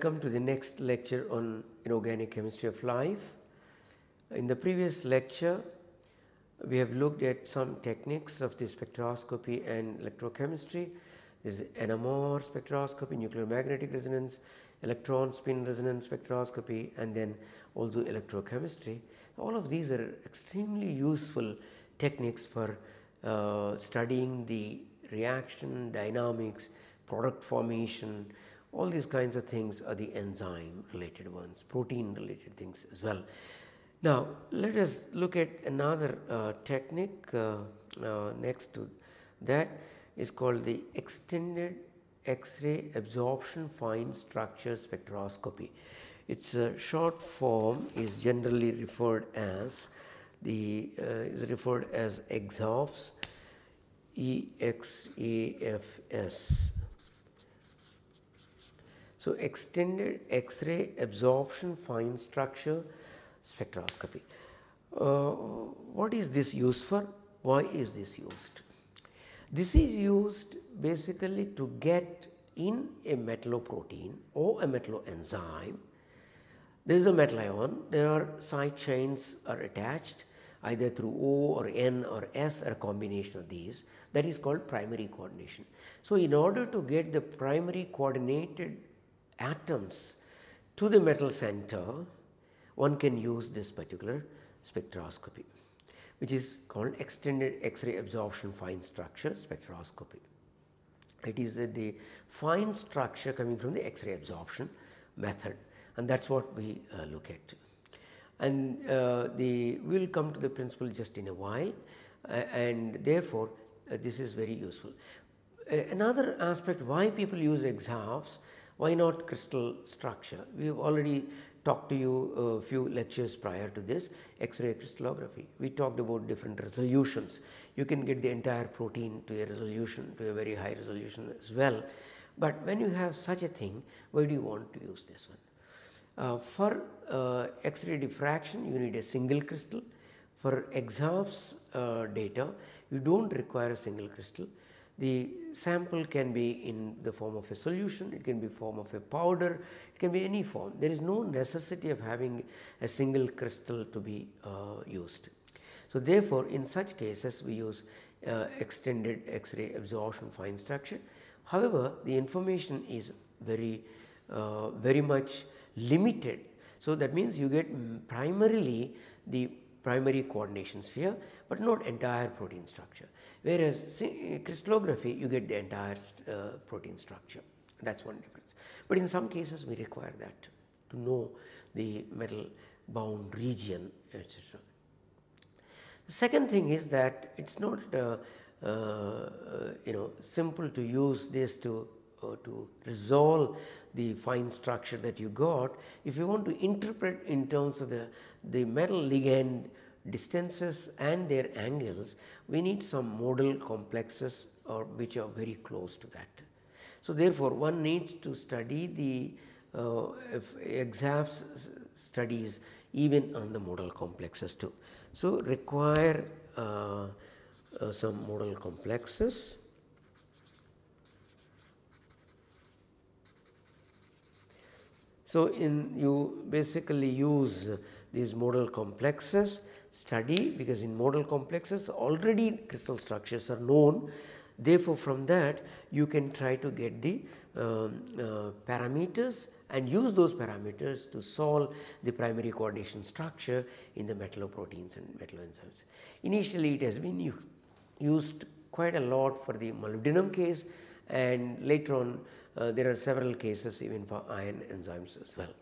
Welcome to the next lecture on inorganic chemistry of life. In the previous lecture, we have looked at some techniques of the spectroscopy and electrochemistry. This is NMR spectroscopy, nuclear magnetic resonance, electron spin resonance spectroscopy and then also electrochemistry. All of these are extremely useful techniques for uh, studying the reaction dynamics, product formation, all these kinds of things are the enzyme related ones, protein related things as well. Now, let us look at another uh, technique uh, uh, next to that is called the extended X-ray absorption fine structure spectroscopy. Its short form is generally referred as the uh, is referred as EXAFS EXAFS so, extended X-ray absorption fine structure spectroscopy. Uh, what is this used for? Why is this used? This is used basically to get in a metalloprotein or a metalloenzyme. There is a metal ion, there are side chains are attached either through O or N or S or a combination of these that is called primary coordination. So, in order to get the primary coordinated atoms to the metal center, one can use this particular spectroscopy which is called extended X-ray absorption fine structure spectroscopy. It is uh, the fine structure coming from the X-ray absorption method and that is what we uh, look at. And uh, the we will come to the principle just in a while uh, and therefore, uh, this is very useful. another aspect why people use EXAFS why not crystal structure? We have already talked to you a few lectures prior to this X-ray crystallography. We talked about different resolutions. You can get the entire protein to a resolution to a very high resolution as well. But when you have such a thing, why do you want to use this one? Uh, for uh, X-ray diffraction, you need a single crystal. For EXAFS uh, data, you do not require a single crystal. The sample can be in the form of a solution, it can be form of a powder, it can be any form. There is no necessity of having a single crystal to be uh, used. So, therefore, in such cases we use uh, extended X-ray absorption fine structure. However, the information is very uh, very much limited. So, that means you get primarily the primary coordination sphere, but not entire protein structure whereas crystallography you get the entire uh, protein structure that is one difference. But in some cases we require that to know the metal bound region etc. The second thing is that it is not uh, uh, you know simple to use this to uh, to resolve the fine structure that you got. If you want to interpret in terms of the, the metal ligand distances and their angles, we need some model complexes or which are very close to that. So, therefore, one needs to study the uh, studies even on the model complexes too. So, require uh, uh, some model complexes. So, in you basically use these modal complexes study because in model complexes already crystal structures are known. Therefore, from that you can try to get the um, uh, parameters and use those parameters to solve the primary coordination structure in the metalloproteins and metalloenzymes. Initially it has been used quite a lot for the molybdenum case and later on uh, there are several cases even for iron enzymes as well.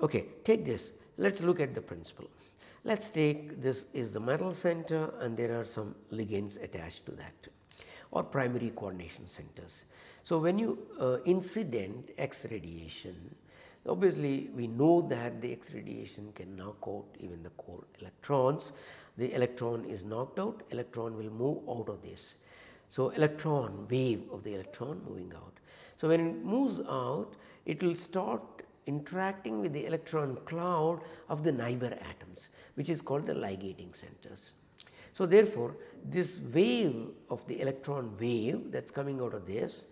Okay, take this, let us look at the principle. Let us take this is the metal center and there are some ligands attached to that or primary coordination centers. So, when you uh, incident X radiation, Obviously, we know that the X radiation can knock out even the core electrons. The electron is knocked out, electron will move out of this. So, electron wave of the electron moving out. So, when it moves out, it will start interacting with the electron cloud of the neighbor atoms, which is called the ligating centers. So, therefore, this wave of the electron wave that is coming out of this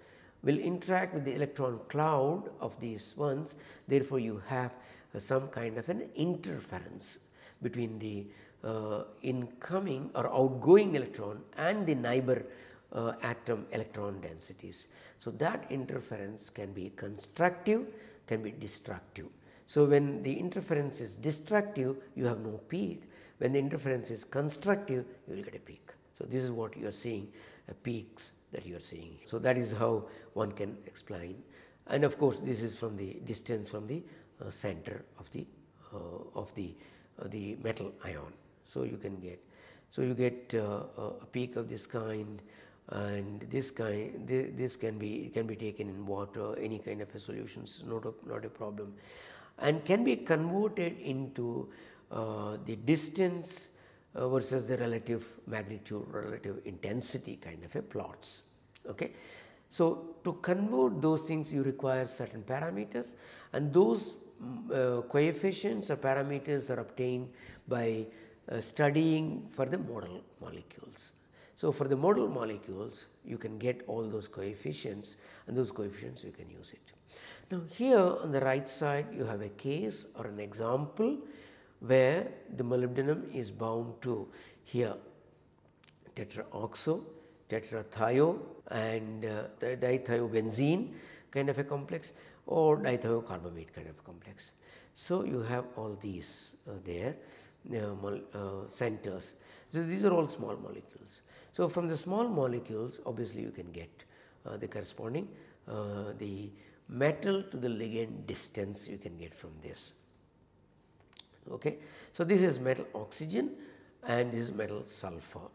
will interact with the electron cloud of these ones. Therefore, you have uh, some kind of an interference between the uh, incoming or outgoing electron and the neighbor uh, atom electron densities. So, that interference can be constructive, can be destructive. So, when the interference is destructive, you have no peak. When the interference is constructive, you will get a peak. So, this is what you are seeing uh, peaks that you are seeing. So, that is how one can explain and of course, this is from the distance from the uh, center of the uh, of the uh, the metal ion. So, you can get so you get uh, a peak of this kind and this kind this can be can be taken in water any kind of a solutions not a, not a problem. And can be converted into uh, the distance uh, versus the relative magnitude relative intensity kind of a plots okay? So to convert those things you require certain parameters and those mm, uh, coefficients or parameters are obtained by uh, studying for the model molecules so for the model molecules you can get all those coefficients and those coefficients you can use it now here on the right side you have a case or an example where the molybdenum is bound to here tetraoxo, tetrathio and uh, dithiobenzene kind of a complex or dithiocarbamate kind of complex. So, you have all these uh, there uh, uh, centers. So, these are all small molecules. So, from the small molecules obviously you can get uh, the corresponding uh, the metal to the ligand distance you can get from this. Okay. So, this is metal oxygen and this is metal sulfur.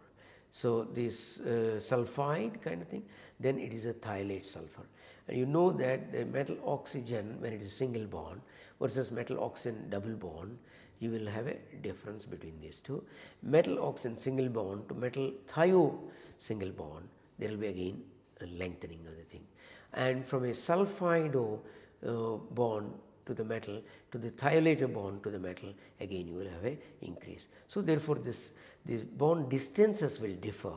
So, this uh, sulfide kind of thing then it is a thiolate sulfur and you know that the metal oxygen when it is single bond versus metal oxygen double bond you will have a difference between these two. Metal oxygen single bond to metal thio single bond there will be again a lengthening of the thing and from a sulfido uh, bond to the metal to the thiolato bond to the metal again you will have a increase. So, therefore, this the bond distances will differ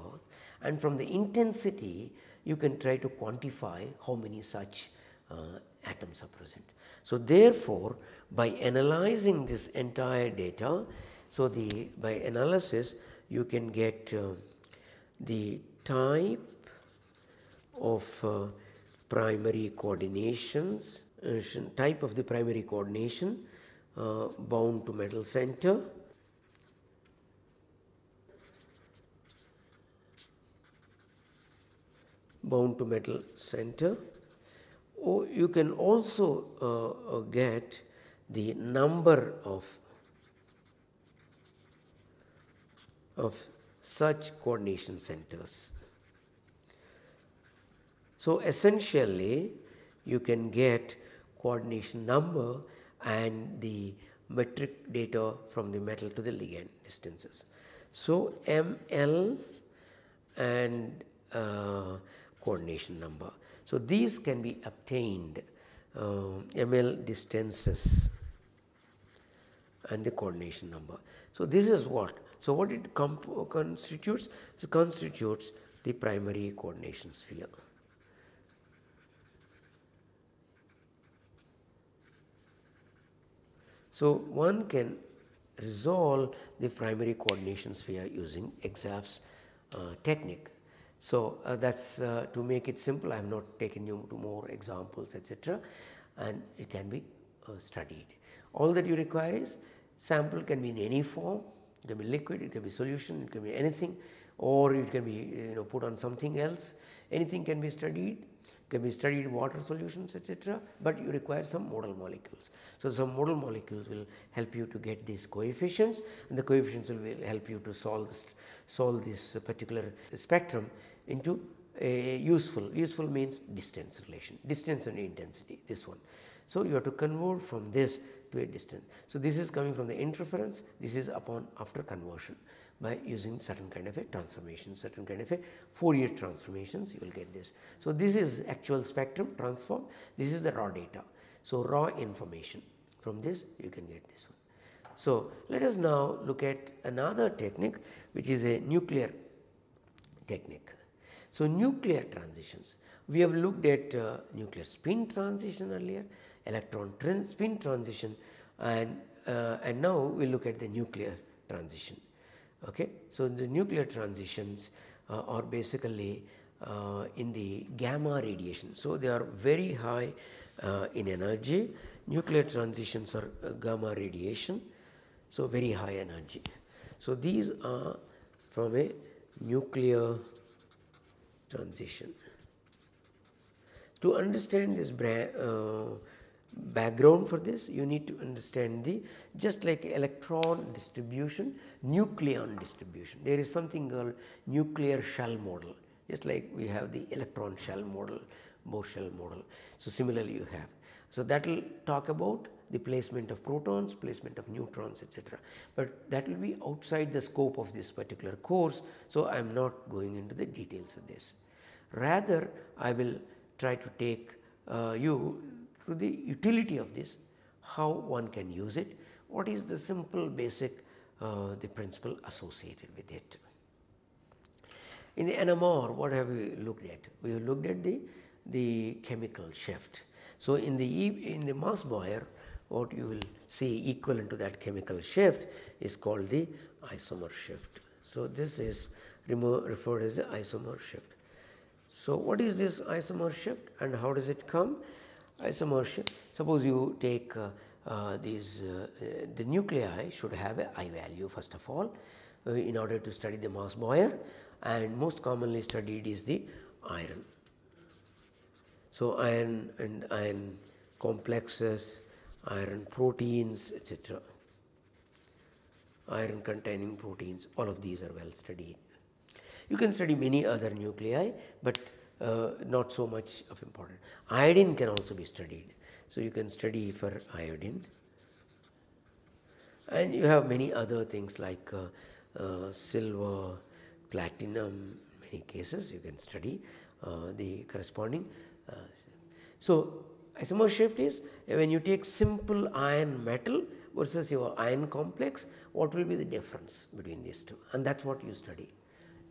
and from the intensity you can try to quantify how many such uh, atoms are present. So, therefore, by analyzing this entire data, so the by analysis you can get uh, the type of uh, primary coordinations uh, type of the primary coordination uh, bound to metal center. bound to metal center or you can also uh, uh, get the number of of such coordination centers. So, essentially you can get coordination number and the metric data from the metal to the ligand distances. So, ML and uh, coordination number. So, these can be obtained uh, ML distances and the coordination number. So, this is what. So, what it constitutes? It constitutes the primary coordination sphere. So, one can resolve the primary coordination sphere using EXAFS uh, technique. So, uh, that is uh, to make it simple I have not taken you to more examples etc., and it can be uh, studied. All that you require is sample can be in any form, it can be liquid, it can be solution, it can be anything or it can be you know put on something else, anything can be studied can be studied water solutions etc., but you require some model molecules. So, some model molecules will help you to get these coefficients and the coefficients will, will help you to solve this, solve this particular spectrum into a useful, useful means distance relation, distance and intensity this one. So, you have to convert from this to a distance. So, this is coming from the interference, this is upon after conversion by using certain kind of a transformation, certain kind of a Fourier transformations you will get this. So, this is actual spectrum transform, this is the raw data. So, raw information from this you can get this one. So, let us now look at another technique which is a nuclear technique. So, nuclear transitions we have looked at uh, nuclear spin transition earlier, electron spin transition and, uh, and now we look at the nuclear transition. Okay. So, the nuclear transitions uh, are basically uh, in the gamma radiation. So, they are very high uh, in energy. Nuclear transitions are uh, gamma radiation. So, very high energy. So, these are from a nuclear transition. To understand this uh, background for this you need to understand the just like electron distribution nucleon distribution there is something called nuclear shell model just like we have the electron shell model Bohr shell model. So, similarly you have. So, that will talk about the placement of protons, placement of neutrons etc. But that will be outside the scope of this particular course. So, I am not going into the details of this. Rather I will try to take uh, you through the utility of this, how one can use it, what is the simple basic uh, the principle associated with it. In the NMR what have we looked at? We have looked at the, the chemical shift. So, in the in the Mössbauer what you will see equivalent to that chemical shift is called the isomer shift. So, this is referred as the isomer shift. So, what is this isomer shift and how does it come? Isomer shift, suppose you take uh, uh, these uh, the nuclei should have a I value first of all uh, in order to study the Mössbauer and most commonly studied is the iron. So, iron and iron complexes, iron proteins etc. Iron containing proteins all of these are well studied. You can study many other nuclei, but uh, not so much of important. Iodine can also be studied. So, you can study for iodine and you have many other things like uh, uh, silver, platinum many cases you can study uh, the corresponding. So, isomer shift is when you take simple iron metal versus your iron complex what will be the difference between these two and that is what you study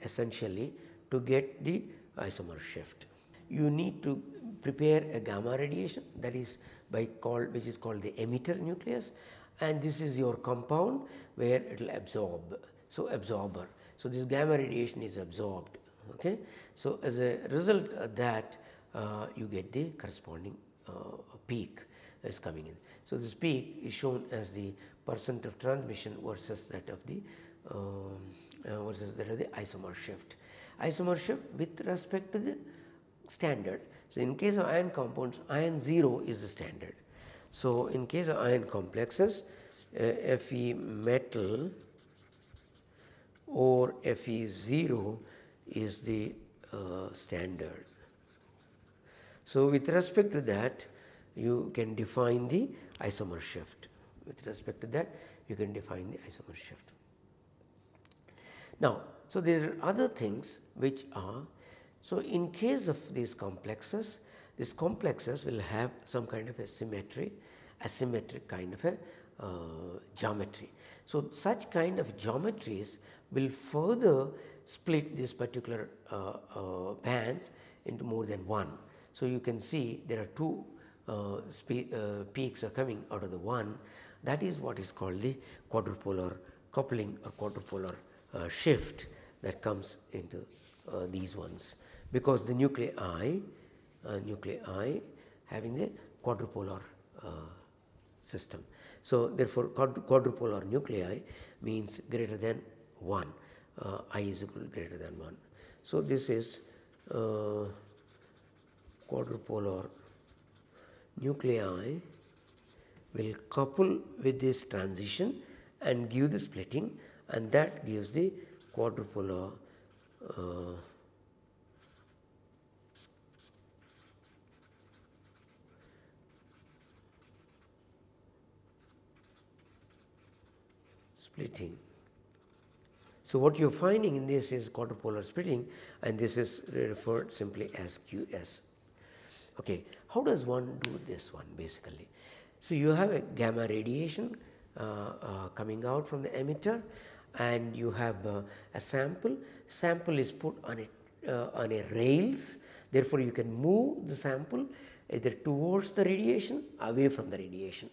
essentially to get the isomer shift. You need to prepare a gamma radiation that is by called which is called the emitter nucleus and this is your compound where it will absorb. So, absorber. So, this gamma radiation is absorbed. Okay. So, as a result of that uh, you get the corresponding uh, peak is coming in. So, this peak is shown as the percent of transmission versus that of the um, uh, versus that of the isomer shift isomer shift with respect to the standard. So, in case of iron compounds iron 0 is the standard. So, in case of iron complexes uh, Fe metal or Fe 0 is the uh, standard. So, with respect to that you can define the isomer shift with respect to that you can define the isomer shift. Now, so, there are other things which are, so in case of these complexes, these complexes will have some kind of a symmetry, asymmetric kind of a uh, geometry. So, such kind of geometries will further split these particular uh, uh, bands into more than one. So, you can see there are two uh, uh, peaks are coming out of the one that is what is called the quadrupolar coupling or quadrupolar uh, shift that comes into uh, these ones because the nuclei uh, nuclei having a quadrupolar uh, system. So, therefore, quadrupolar nuclei means greater than 1 uh, i is equal to greater than 1. So, this is quadrupolar nuclei will couple with this transition and give the splitting and that gives the quadrupolar uh, splitting. So what you are finding in this is quadrupolar splitting and this is referred simply as QS. Okay. How does one do this one basically? So, you have a gamma radiation uh, uh, coming out from the emitter and you have uh, a sample. Sample is put on a, uh, on a rails therefore, you can move the sample either towards the radiation away from the radiation.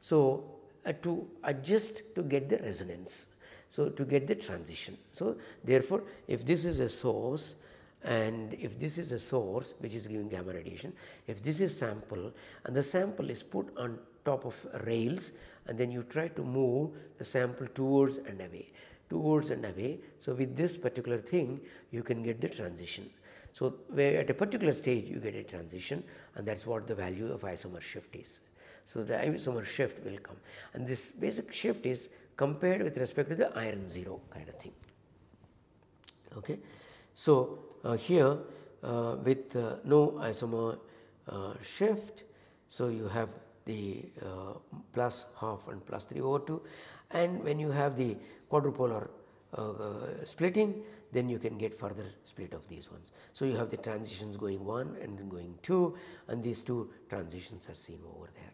So, uh, to adjust to get the resonance. So, to get the transition. So, therefore, if this is a source and if this is a source which is giving gamma radiation, if this is sample and the sample is put on top of rails and then you try to move the sample towards and away towards and away. So, with this particular thing you can get the transition. So, where at a particular stage you get a transition and that is what the value of isomer shift is. So, the isomer shift will come and this basic shift is compared with respect to the iron 0 kind of thing. Okay. So, here uh, with uh, no isomer uh, shift, so you have the uh, plus half and plus 3 over 2 and when you have the quadrupolar uh, splitting then you can get further split of these ones. So, you have the transitions going 1 and then going 2 and these two transitions are seen over there.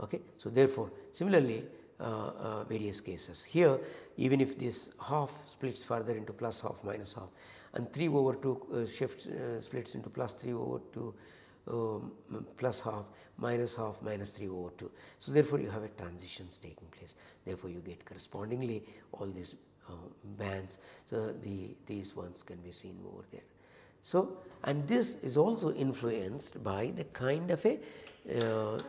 Okay. So, therefore, similarly uh, uh, various cases here even if this half splits further into plus half minus half and 3 over 2 uh, shifts uh, splits into plus 3 over 2 um, plus half minus half minus 3 over 2. So, therefore, you have a transitions taking place therefore, you get correspondingly all these uh, bands. So, the these ones can be seen over there. So, and this is also influenced by the kind of a uh,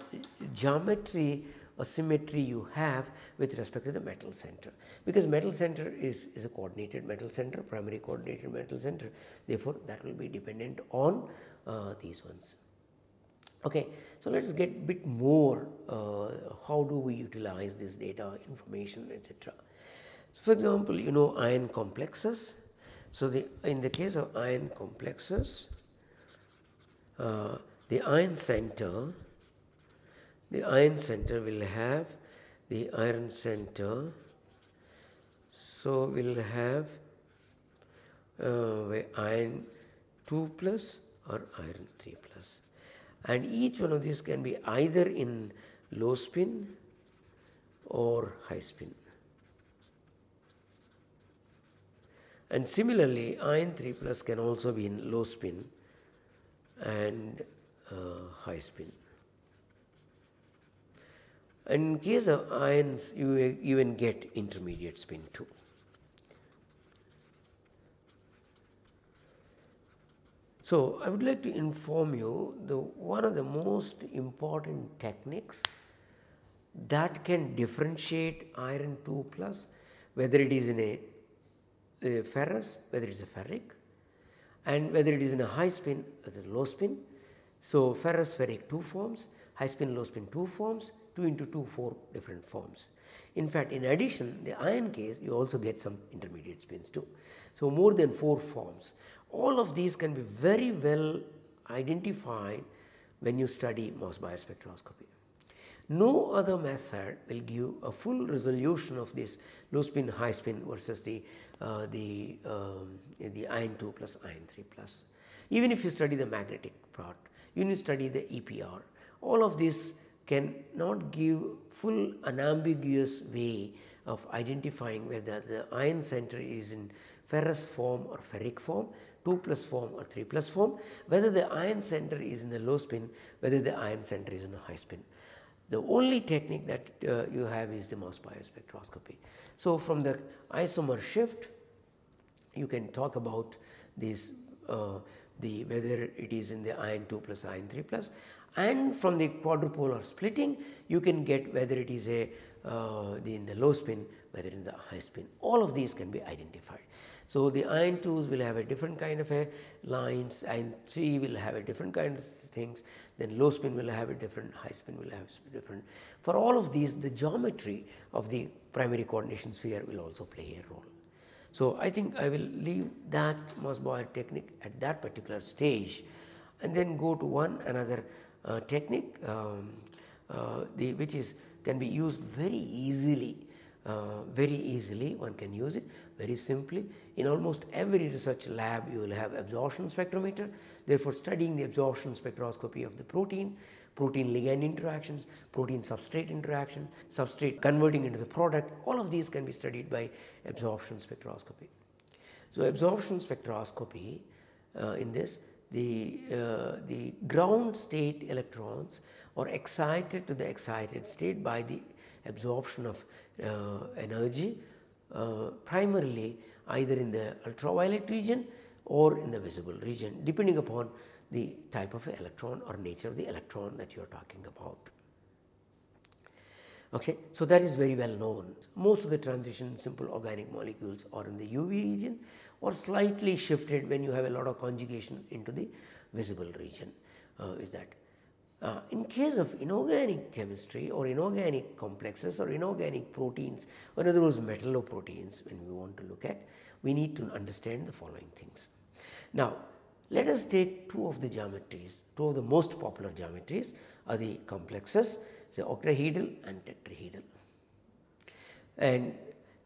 geometry or symmetry you have with respect to the metal center because metal center is, is a coordinated metal center primary coordinated metal center therefore that will be dependent on uh, these ones. Okay, so let us get a bit more uh, how do we utilize this data information etc. So, for example, you know iron complexes. So, the in the case of iron complexes uh, the iron center the iron center will have the iron center. So, we will have uh, iron 2 plus or iron 3 plus and each one of these can be either in low spin or high spin. And similarly, iron 3 plus can also be in low spin and uh, high spin. In case of ions, you even get intermediate spin too. So, I would like to inform you the one of the most important techniques that can differentiate iron 2 plus whether it is in a, a ferrous, whether it is a ferric and whether it is in a high spin a low spin. So, ferrous ferric 2 forms, high spin low spin 2 forms 2 into 2 4 different forms. In fact, in addition the iron case you also get some intermediate spins too. So, more than 4 forms. All of these can be very well identified when you study Mössbauer spectroscopy. No other method will give a full resolution of this low spin high spin versus the uh, the um, the iron 2 plus iron 3 plus. Even if you study the magnetic part, you need to study the EPR. All of this can not give full unambiguous way of identifying whether the ion center is in ferrous form or ferric form, 2 plus form or 3 plus form, whether the ion center is in the low spin, whether the ion center is in the high spin. The only technique that uh, you have is the Mössbauer spectroscopy. So, from the isomer shift, you can talk about this uh, the whether it is in the ion 2 plus ion 3 plus and from the quadrupolar splitting you can get whether it is a uh, the in the low spin whether in the high spin all of these can be identified. So, the iron 2s will have a different kind of a lines iron 3 will have a different kind of things then low spin will have a different high spin will have different. For all of these the geometry of the primary coordination sphere will also play a role. So, I think I will leave that Mössbauer technique at that particular stage and then go to one another technique um, uh, the, which is can be used very easily uh, very easily one can use it very simply. In almost every research lab you will have absorption spectrometer. Therefore, studying the absorption spectroscopy of the protein, protein ligand interactions, protein substrate interaction, substrate converting into the product all of these can be studied by absorption spectroscopy. So, absorption spectroscopy uh, in this the, uh, the ground state electrons are excited to the excited state by the absorption of uh, energy uh, primarily either in the ultraviolet region or in the visible region depending upon the type of electron or nature of the electron that you are talking about. Okay. So, that is very well known. Most of the transition simple organic molecules are in the UV region or slightly shifted when you have a lot of conjugation into the visible region uh, is that. Uh, in case of inorganic chemistry or inorganic complexes or inorganic proteins or in other words metalloproteins when we want to look at we need to understand the following things. Now let us take two of the geometries, two of the most popular geometries are the complexes the octahedral and tetrahedral. And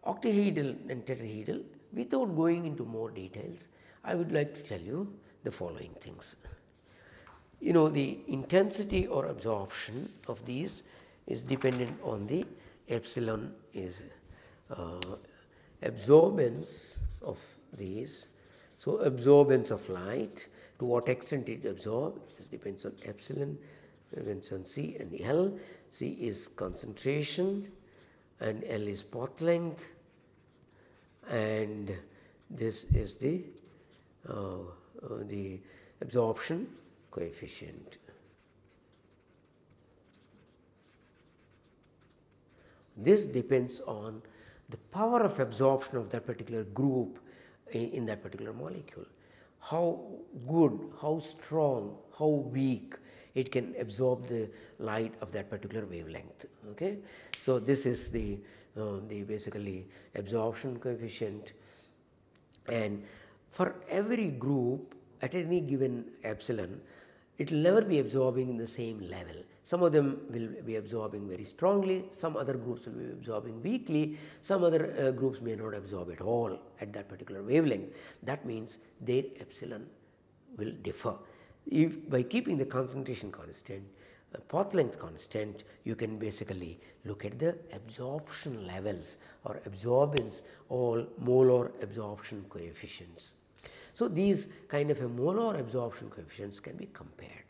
octahedral and tetrahedral without going into more details I would like to tell you the following things you know the intensity or absorption of these is dependent on the epsilon is uh, absorbance of these. So, absorbance of light to what extent it absorbs this depends on epsilon depends on C and L. C is concentration and L is path length and this is the uh, uh, the absorption coefficient. This depends on the power of absorption of that particular group in that particular molecule. How good, how strong, how weak it can absorb the light of that particular wavelength. Okay? So, this is the, uh, the basically absorption coefficient and for every group at any given epsilon it will never be absorbing in the same level. Some of them will be absorbing very strongly, some other groups will be absorbing weakly, some other uh, groups may not absorb at all at that particular wavelength. That means their epsilon will differ. If by keeping the concentration constant, uh, path length constant, you can basically look at the absorption levels or absorbance or molar absorption coefficients. So, these kind of a molar absorption coefficients can be compared.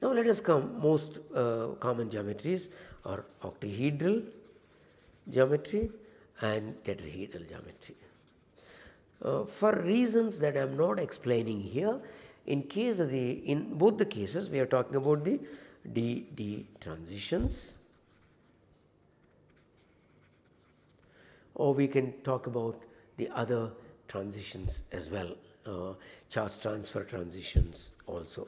Now, let us come most uh, common geometries are octahedral geometry and tetrahedral geometry. Uh, for reasons that I am not explaining here, in case of the in both the cases we are talking about the D D transitions or we can talk about the other transitions as well uh, charge transfer transitions also.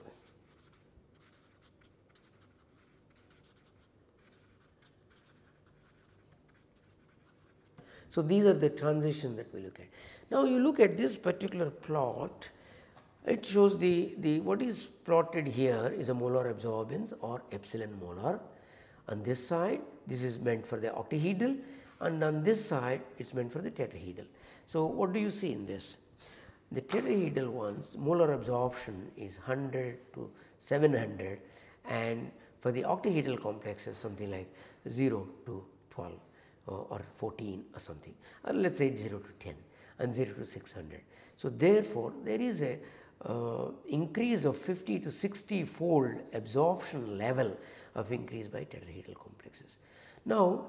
So, these are the transitions that we look at. Now, you look at this particular plot, it shows the, the what is plotted here is a molar absorbance or epsilon molar. On this side, this is meant for the octahedral and on this side, it is meant for the tetrahedral. So, what do you see in this? The tetrahedral ones molar absorption is 100 to 700 and for the octahedral complexes something like 0 to 12 or 14 or something uh, or let us say 0 to 10 and 0 to 600. So, therefore, there is a uh, increase of 50 to 60 fold absorption level of increase by tetrahedral complexes. Now,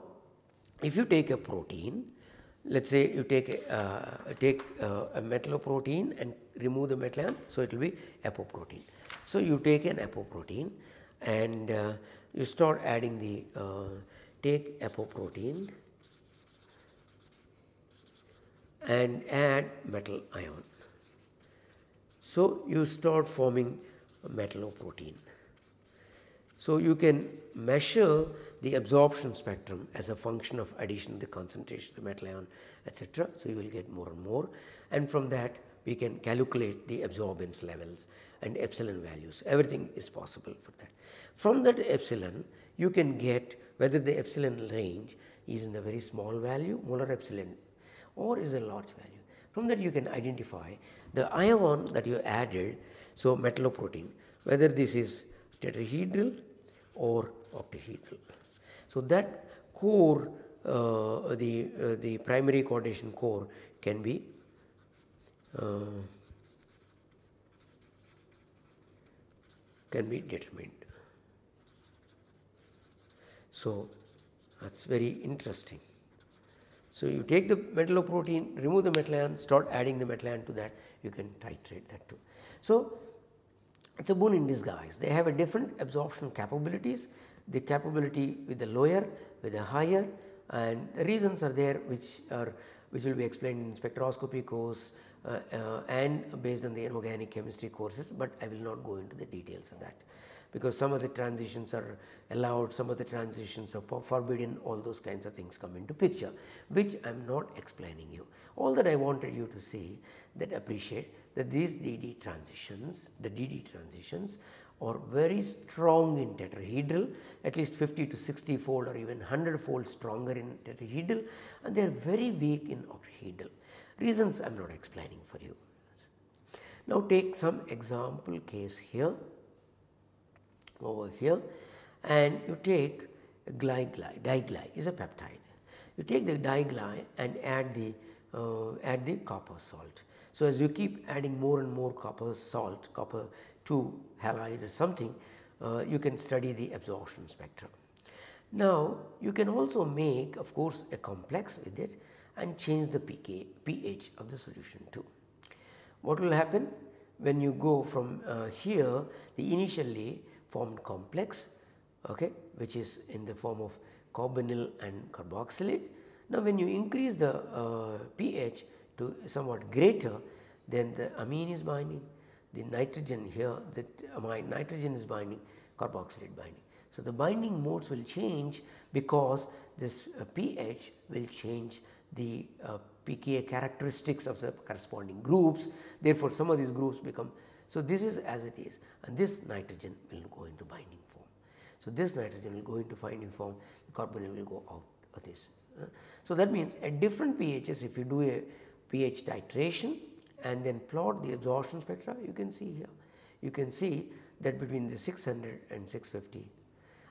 if you take a protein let us say you take a, uh, take uh, a metalloprotein and remove the metal ion, so it will be apoprotein. So, you take an apoprotein and uh, you start adding the uh, take apoprotein and add metal ion. So, you start forming metalloprotein. So, you can measure the absorption spectrum as a function of addition the concentration of the metal ion etc. So, you will get more and more and from that we can calculate the absorbance levels and epsilon values everything is possible for that. From that epsilon you can get whether the epsilon range is in the very small value molar epsilon or is a large value. From that you can identify the ion that you added, so metalloprotein, whether this is tetrahedral or octahedral. So that core, uh, the, uh, the primary coordination core can be uh, can be determined. So that's very interesting. So you take the metalloprotein, remove the metal ion, start adding the metal ion to that, you can titrate that too. So it's a boon in disguise. They have a different absorption capabilities, the capability with the lower, with the higher and the reasons are there which are which will be explained in spectroscopy course uh, uh, and based on the inorganic chemistry courses, but I will not go into the details of that because some of the transitions are allowed, some of the transitions are forbidden, all those kinds of things come into picture, which I am not explaining you. All that I wanted you to see that appreciate that these DD transitions, the DD transitions are very strong in tetrahedral, at least 50 to 60 fold or even 100 fold stronger in tetrahedral and they are very weak in octahedral. Reasons I am not explaining for you. Now take some example case here over here and you take glyglide, digly is a peptide. You take the digly and add the uh, add the copper salt. So, as you keep adding more and more copper salt, copper 2 halide or something, uh, you can study the absorption spectrum. Now, you can also make of course a complex with it and change the pK, pH of the solution too. What will happen when you go from uh, here the initially formed complex okay, which is in the form of carbonyl and carboxylate. Now, when you increase the uh, pH to somewhat greater then the amine is binding, the nitrogen here that amine nitrogen is binding, carboxylate binding. So, the binding modes will change because this uh, pH will change the uh, pKa characteristics of the corresponding groups. Therefore, some of these groups become so, this is as it is and this nitrogen will go into binding form. So, this nitrogen will go into binding form, the carbonyl will go out of this. Uh, so, that means at different pHs if you do a pH titration and then plot the absorption spectra you can see here. You can see that between the 600 and 650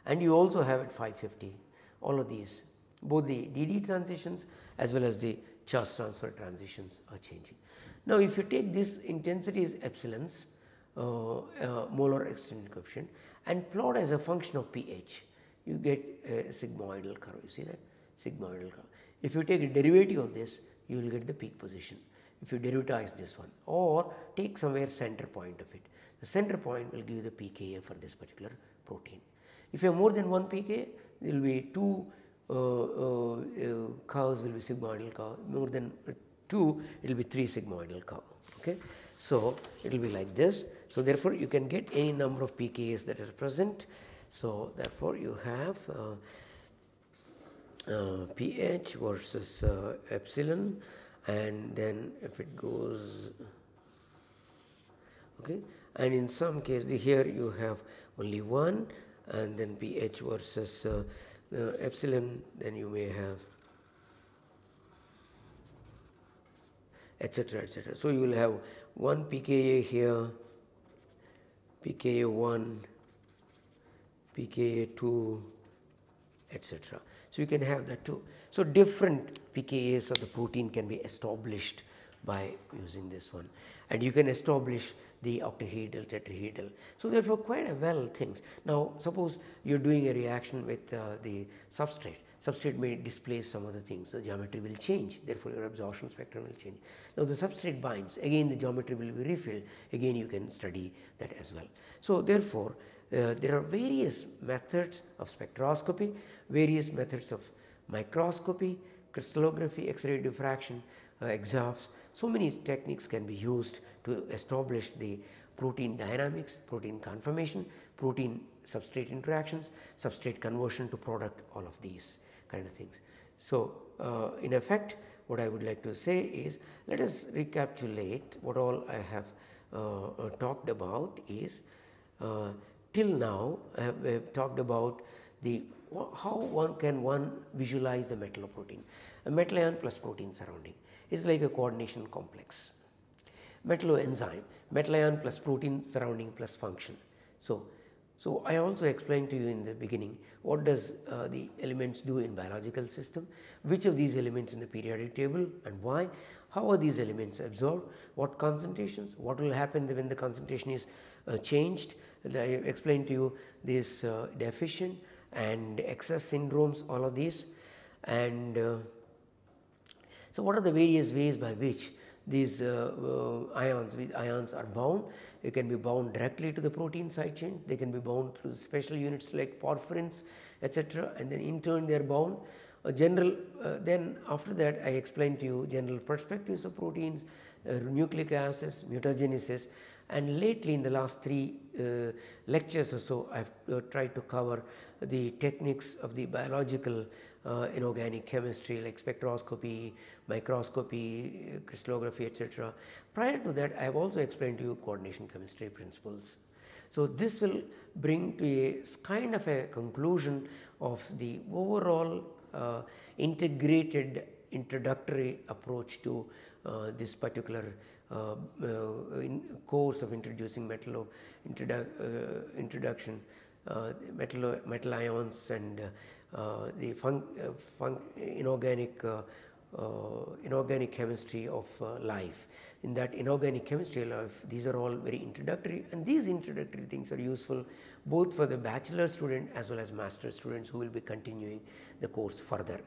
and you also have at 550 all of these both the DD transitions as well as the charge transfer transitions are changing. Now, if you take this intensity is epsilons uh, uh, molar extended coefficient and plot as a function of pH, you get a sigmoidal curve. You see that sigmoidal curve. If you take a derivative of this, you will get the peak position. If you derivatize this one or take somewhere center point of it, the center point will give you the pKa for this particular protein. If you have more than one pKa, there will be two uh, uh, uh, curves will be sigmoidal curve, more than 2 it will be 3 sigmoidal curve. Okay. So, it will be like this. So, therefore, you can get any number of pKa's that are present. So, therefore, you have uh, uh, pH versus uh, epsilon and then if it goes okay and in some case here you have only one and then pH versus uh, uh, epsilon then you may have etc etc. So, you will have one pKa here, pKa 1, pKa 2 etc. So, you can have that too. So, different pKa's of the protein can be established by using this one and you can establish the octahedral, tetrahedral. So, therefore, quite a well things. Now, suppose you are doing a reaction with uh, the substrate substrate may displace some other things, the geometry will change, therefore your absorption spectrum will change. Now the substrate binds, again the geometry will be refilled, again you can study that as well. So therefore, uh, there are various methods of spectroscopy, various methods of microscopy, crystallography, X-ray diffraction, uh. So many techniques can be used to establish the protein dynamics, protein conformation, protein substrate interactions, substrate conversion to product, all of these kind of things. So, uh, in effect what I would like to say is let us recapitulate what all I have uh, uh, talked about is uh, till now I have, I have, talked about the how one can one visualize the metalloprotein? A metal ion plus protein surrounding is like a coordination complex. Metalloenzyme, metal ion plus protein surrounding plus function. So, so I also explained to you in the beginning what does uh, the elements do in biological system, which of these elements in the periodic table and why, how are these elements absorbed, what concentrations, what will happen when the concentration is uh, changed. I explained to you this uh, deficient and excess syndromes all of these and uh, so what are the various ways by which these uh, uh, ions ions are bound? They can be bound directly to the protein side chain. They can be bound through special units like porphyrins etc and then in turn they are bound. A general uh, then after that I explained to you general perspectives of proteins uh, nucleic acids mutagenesis and lately in the last three uh, lectures or so I have uh, tried to cover the techniques of the biological uh, inorganic chemistry like spectroscopy, microscopy, crystallography etc. Prior to that I have also explained to you coordination chemistry principles. So, this will bring to a kind of a conclusion of the overall uh, integrated introductory approach to uh, this particular uh, uh, course of introducing metal introdu uh, introduction metal, metal ions and the fun, fun inorganic uh, inorganic chemistry of uh, life. In that inorganic chemistry of life, these are all very introductory and these introductory things are useful both for the bachelor student as well as master students who will be continuing the course further.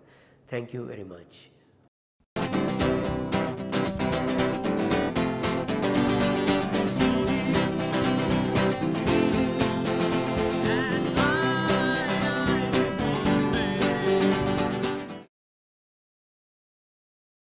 Thank you very much.